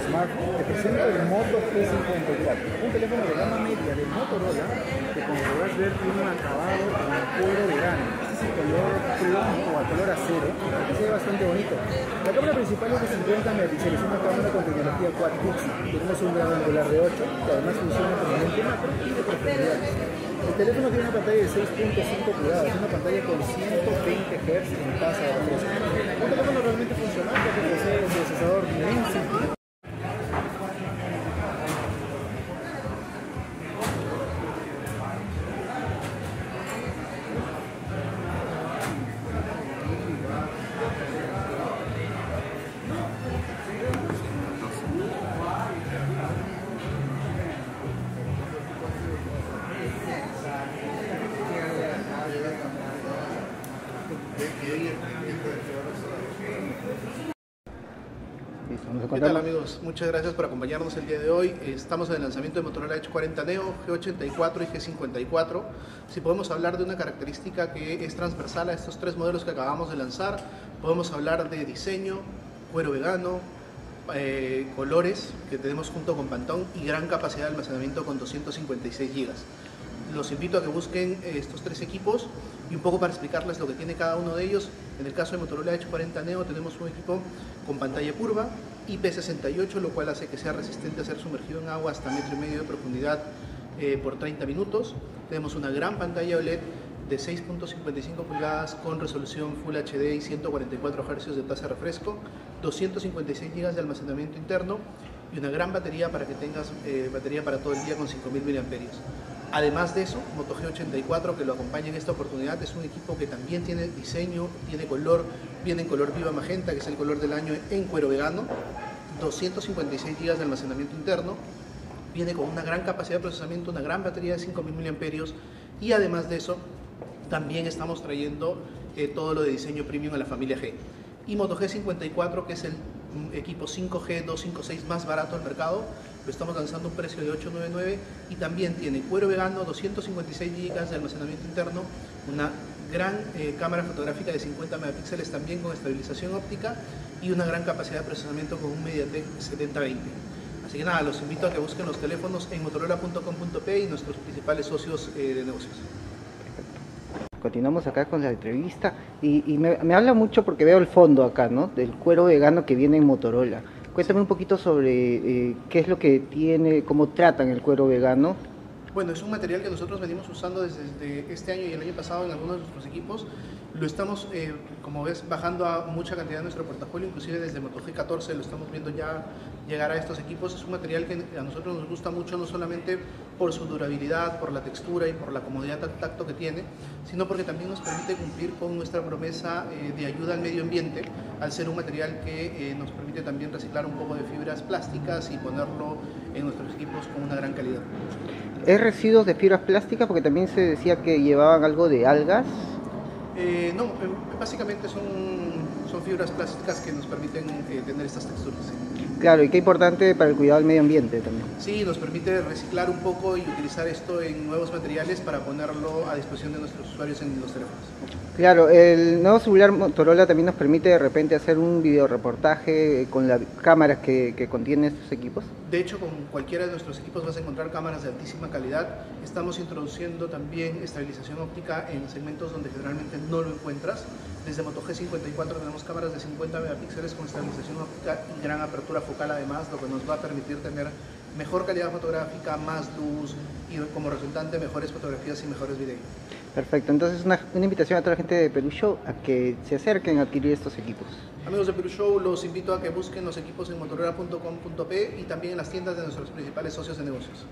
smartphone, te presento el Moto G54, un teléfono de gama media de Motorola que como podrás ver tiene un acabado con cuero de grano. Este color plomo o a color acero, que se ve bastante bonito. La cámara principal es de 50 megapíxeles, una cámara con tecnología quad pixel. Tenemos un gran angular de 8, que además funciona como lente macro y de profundidad. El teléfono tiene una pantalla de 6.5 pulgadas, una pantalla con 120 Hz en tasa de refresco. Un teléfono realmente funcional que posee el procesador Dimensity ¿Qué tal amigos? Muchas gracias por acompañarnos el día de hoy. Estamos en el lanzamiento de Motorola Edge 40 Neo, G84 y G54. Si podemos hablar de una característica que es transversal a estos tres modelos que acabamos de lanzar, podemos hablar de diseño, cuero vegano, eh, colores que tenemos junto con Pantón y gran capacidad de almacenamiento con 256 GB. Los invito a que busquen eh, estos tres equipos y un poco para explicarles lo que tiene cada uno de ellos. En el caso de Motorola Edge 40 Neo tenemos un equipo con pantalla curva, IP68, lo cual hace que sea resistente a ser sumergido en agua hasta metro y medio de profundidad eh, por 30 minutos. Tenemos una gran pantalla OLED de 6.55 pulgadas con resolución Full HD y 144 Hz de tasa de refresco, 256 GB de almacenamiento interno y una gran batería para que tengas eh, batería para todo el día con 5000 mAh. Además de eso, Moto G84 que lo acompaña en esta oportunidad es un equipo que también tiene diseño, tiene color, viene en color viva magenta, que es el color del año en cuero vegano, 256 GB de almacenamiento interno, viene con una gran capacidad de procesamiento, una gran batería de 5000 mAh y además de eso también estamos trayendo eh, todo lo de diseño premium a la familia G. Y Moto G54 que es el mm, equipo 5G 256 más barato del mercado, lo estamos lanzando a un precio de 899 y también tiene cuero vegano, 256 GB de almacenamiento interno, una gran eh, cámara fotográfica de 50 megapíxeles también con estabilización óptica y una gran capacidad de procesamiento con un MediaTek 7020. Así que nada, los invito a que busquen los teléfonos en motorola.com.p y nuestros principales socios eh, de negocios. Continuamos acá con la entrevista y, me, habla mucho porque veo el fondo acá, ¿no? Del cuero vegano que viene en Motorola. Cuéntame un poquito sobre eh, qué es lo que tiene, cómo tratan el cuero vegano. Bueno, es un material que nosotros venimos usando desde, desde este año y el año pasado en algunos de nuestros equipos. Lo estamos, eh, como ves, bajando a mucha cantidad de nuestro portafolio, inclusive desde Moto G14 lo estamos viendo ya llegar a estos equipos. Es un material que a nosotros nos gusta mucho, no solamente por su durabilidad, por la textura y por la comodidad tacto que tiene, sino porque también nos permite cumplir con nuestra promesa eh, de ayuda al medio ambiente, al ser un material que eh, nos permite también reciclar un poco de fibras plásticas y ponerlo en nuestros equipos con una gran calidad. ¿Es residuos de fibras plásticas? Porque también se decía que llevaban algo de algas. Eh, no, básicamente son, son fibras plásticas que nos permiten eh, tener estas texturas. Claro, y qué importante para el cuidado del medio ambiente también. Sí, nos permite reciclar un poco y utilizar esto en nuevos materiales para ponerlo a disposición de nuestros usuarios en los teléfonos. Claro, el nuevo celular Motorola también nos permite de repente hacer un video reportaje con las cámaras que, que contienen estos equipos. De hecho, con cualquiera de nuestros equipos vas a encontrar cámaras de altísima calidad. Estamos introduciendo también estabilización óptica en segmentos donde generalmente no lo encuentras. Desde Moto G54 tenemos cámaras de 50 megapíxeles con estabilización óptica y gran apertura focal además, lo que nos va a permitir tener mejor calidad fotográfica, más luz y como resultante mejores fotografías y mejores videos. Perfecto, entonces una, una, invitación a toda la gente de Perú Show a que se acerquen a adquirir estos equipos. Amigos de Perú Show, los invito a que busquen los equipos en motorola.com.p y también en las tiendas de nuestros principales socios de negocios.